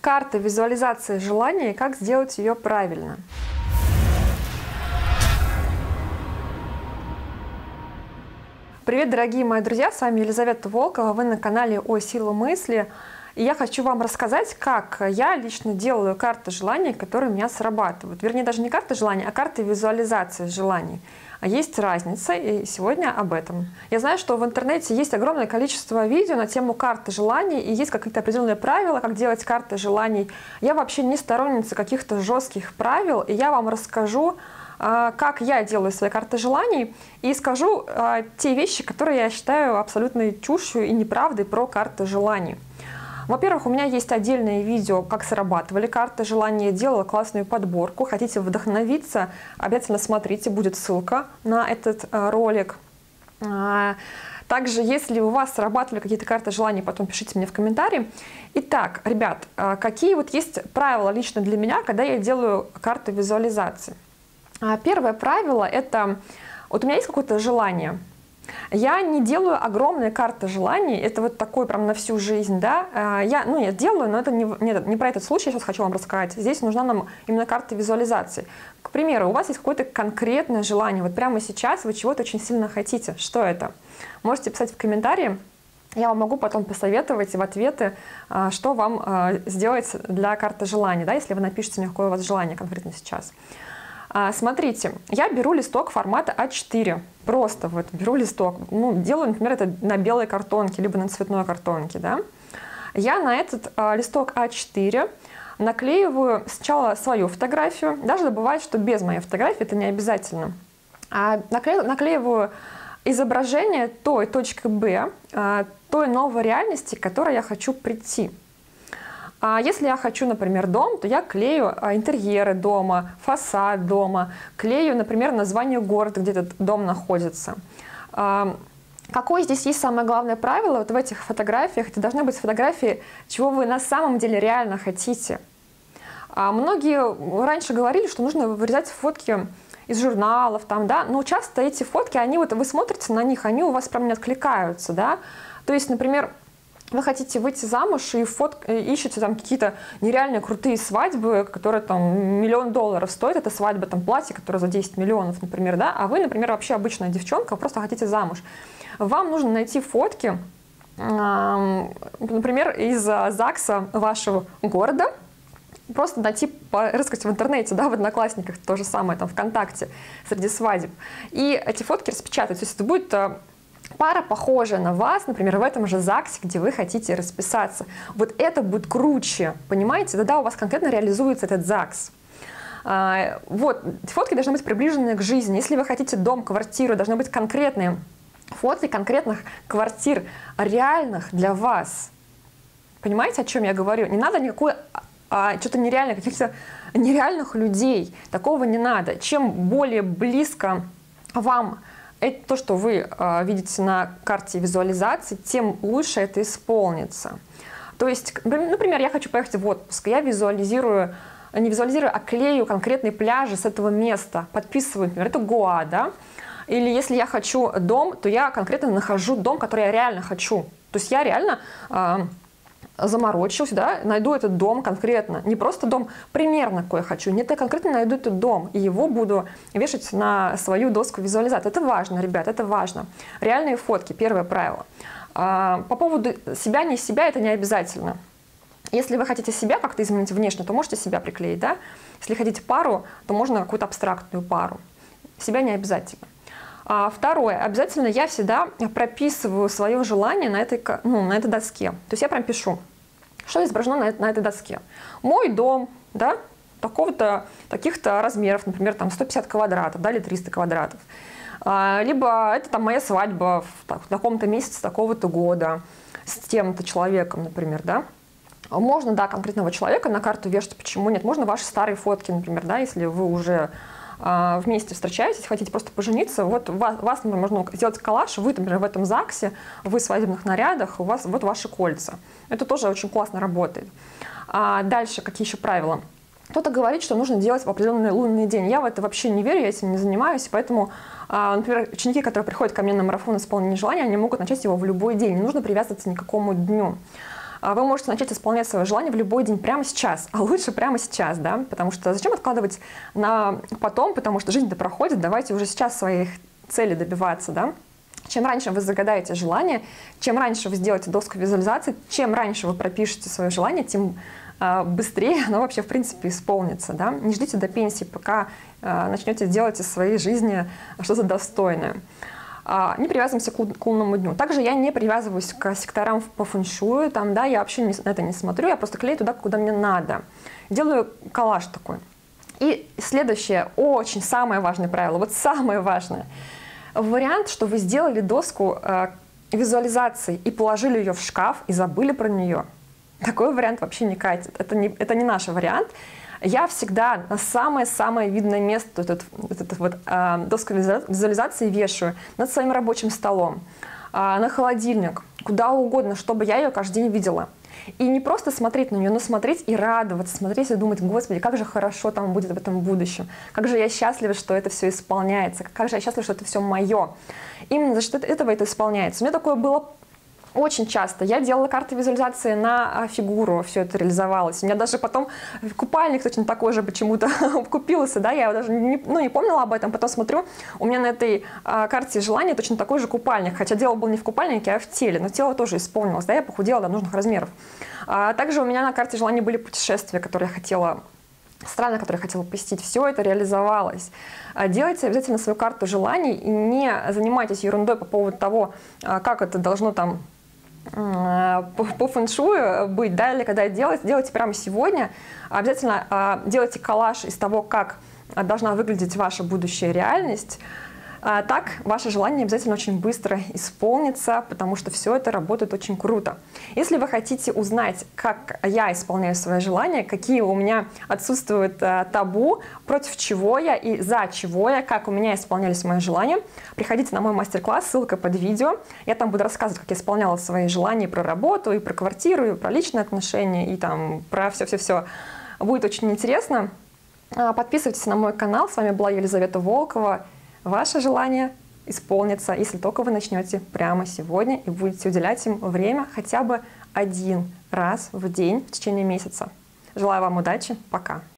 Карта визуализации желания и как сделать ее правильно. Привет, дорогие мои друзья, с вами Елизавета Волкова, вы на канале «О сила мысли». И я хочу вам рассказать, как я лично делаю карты желаний, которые у меня срабатывают. Вернее, даже не карты желаний, а карты визуализации желаний. А есть разница, и сегодня об этом. Я знаю, что в интернете есть огромное количество видео на тему карты желаний, и есть какие-то определенные правила, как делать карты желаний. Я вообще не сторонница каких-то жестких правил, и я вам расскажу, а, как я делаю свои карты желаний, и скажу а, те вещи, которые я считаю абсолютной чушью и неправдой про карты желаний. Во-первых, у меня есть отдельное видео, как срабатывали карты желания. Делала классную подборку. Хотите вдохновиться, обязательно смотрите, будет ссылка на этот э, ролик. А, также, если у вас срабатывали какие-то карты желаний, потом пишите мне в комментарии. Итак, ребят, э, какие вот есть правила лично для меня, когда я делаю карты визуализации? А, первое правило – это вот у меня есть какое-то желание – я не делаю огромные карты желаний, это вот такой прям на всю жизнь, да. А, я, ну, я делаю, но это не, не, не про этот случай, я сейчас хочу вам рассказать. Здесь нужна нам именно карта визуализации. К примеру, у вас есть какое-то конкретное желание, вот прямо сейчас вы чего-то очень сильно хотите. Что это? Можете писать в комментарии, я вам могу потом посоветовать в ответы, а, что вам а, сделать для карты желаний, да, если вы напишите мне, какое у вас желание конкретно сейчас. Смотрите, я беру листок формата А4, Просто вот беру листок, ну, делаю, например, это на белой картонке, либо на цветной картонке, да. Я на этот а, листок А4 наклеиваю сначала свою фотографию, даже бывает, что без моей фотографии, это не обязательно. А наклеиваю, наклеиваю изображение той точки Б, а, той новой реальности, к которой я хочу прийти. А если я хочу, например, дом, то я клею а, интерьеры дома, фасад дома, клею, например, название города, где этот дом находится. А, какое здесь есть самое главное правило вот в этих фотографиях? Это должны быть фотографии, чего вы на самом деле реально хотите. А многие раньше говорили, что нужно вырезать фотки из журналов, там, да, но часто эти фотки, они вот, вы смотрите на них, они у вас прям не откликаются, да. То есть, например, вы хотите выйти замуж и фот... Э, ищете там какие-то нереально крутые свадьбы, которые там миллион долларов стоят, это свадьба, там платье, которое за 10 миллионов, например, да, а вы, например, вообще обычная девчонка, просто хотите замуж. Вам нужно найти фотки, например, из ЗАГСа вашего города, просто найти, порыскать в интернете, да, в Одноклассниках, то же самое, там, ВКонтакте, среди свадеб. И эти фотки распечатать. То есть это будет э, пара похожая на вас, например, в этом же ЗАГСе, где вы хотите расписаться. Вот это будет круче, понимаете? Тогда у вас конкретно реализуется этот ЗАГС. А, вот, фотки должны быть приближены к жизни. Если вы хотите дом, квартиру, должны быть конкретные фотки конкретных квартир, реальных для вас. Понимаете, о чем я говорю? Не надо никакой а, что-то нереальное, каких-то нереальных людей. Такого не надо. Чем более близко вам это то, что вы э, видите на карте визуализации, тем лучше это исполнится. То есть, например, я хочу поехать в отпуск, я визуализирую, не визуализирую, а клею конкретные пляжи с этого места, подписываю, например, это Гоа, да, или если я хочу дом, то я конкретно нахожу дом, который я реально хочу. То есть я реально э, заморочусь, да, найду этот дом конкретно. Не просто дом примерно, какой я хочу. Нет, я конкретно найду этот дом, и его буду вешать на свою доску визуализации. Это важно, ребят, это важно. Реальные фотки, первое правило. А, по поводу себя, не себя, это не обязательно. Если вы хотите себя как-то изменить внешне, то можете себя приклеить, да? Если хотите пару, то можно какую-то абстрактную пару. Себя не обязательно. А второе, обязательно я всегда прописываю свое желание на этой, ну, на этой доске. То есть я прям пишу, что изображено на, на этой доске. Мой дом, да, такого-то, таких-то размеров, например, там 150 квадратов, да, или 300 квадратов. А, либо это там моя свадьба в, так, в таком-то месяце такого-то года с тем-то человеком, например, да. Можно, да, конкретного человека на карту вешать, почему нет. Можно ваши старые фотки, например, да, если вы уже вместе встречаетесь, хотите просто пожениться, вот вас, вас например, можно сделать коллаж, вы, например, в этом ЗАГСе, вы в свадебных нарядах, у вас вот ваши кольца. Это тоже очень классно работает. А дальше, какие еще правила? Кто-то говорит, что нужно делать в определенный лунный день. Я в это вообще не верю, я этим не занимаюсь, поэтому, а, например, ученики, которые приходят ко мне на марафон исполнения желания, они могут начать его в любой день, не нужно привязываться ни к какому дню. А, вы можете начать исполнять свое желание в любой день прямо сейчас, а лучше прямо сейчас, да, потому что зачем откладывать на потом, потому что жизнь-то проходит, давайте уже сейчас своих целей добиваться, да. Чем раньше вы загадаете желание, чем раньше вы сделаете доску визуализации, чем раньше вы пропишете свое желание, тем а, быстрее оно вообще, в принципе, исполнится. Да? Не ждите до пенсии, пока а, начнете делать из своей жизни что-то достойное. А, не привязываемся к лунному дню. Также я не привязываюсь к секторам по фэншую, там, да, я вообще на это не смотрю, я просто клею туда, куда мне надо. Делаю коллаж такой. И следующее, очень самое важное правило, вот самое важное. Вариант, что вы сделали доску визуализации и положили ее в шкаф и забыли про нее – такой вариант вообще не катит. Это не, это не наш вариант. Я всегда на самое-самое видное место этот, этот вот, э, доску визуализации вешаю над своим рабочим столом, э, на холодильник, куда угодно, чтобы я ее каждый день видела. И не просто смотреть на нее, но смотреть и радоваться, смотреть и думать, господи, как же хорошо там будет в этом будущем, как же я счастлива, что это все исполняется, как же я счастлива, что это все мое. Именно за что этого это исполняется. У меня такое было очень часто. Я делала карты визуализации на а, фигуру, все это реализовалось. У меня даже потом купальник точно такой же почему-то купился, да, я даже не, ну, не помнила об этом, потом смотрю, у меня на этой а, карте желания точно такой же купальник, хотя дело было не в купальнике, а в теле, но тело тоже исполнилось, да, я похудела до нужных размеров. А, также у меня на карте желания были путешествия, которые я хотела страны, которые я хотела посетить, все это реализовалось. А, делайте обязательно свою карту желаний и не занимайтесь ерундой по поводу того, как это должно там по, по фэншую быть, да, или когда делать, делайте прямо сегодня. Обязательно а, делайте коллаж из того, как должна выглядеть ваша будущая реальность. А так, ваше желание обязательно очень быстро исполнится, потому что все это работает очень круто. Если вы хотите узнать, как я исполняю свои желания, какие у меня отсутствуют а, табу, против чего я и за чего я, как у меня исполнялись мои желания, приходите на мой мастер-класс, ссылка под видео. Я там буду рассказывать, как я исполняла свои желания про работу, и про квартиру, и про личные отношения, и там про все-все-все. Будет очень интересно. А, подписывайтесь на мой канал. С вами была Елизавета Волкова. Ваше желание исполнится, если только вы начнете прямо сегодня и будете уделять им время хотя бы один раз в день в течение месяца. Желаю вам удачи. Пока.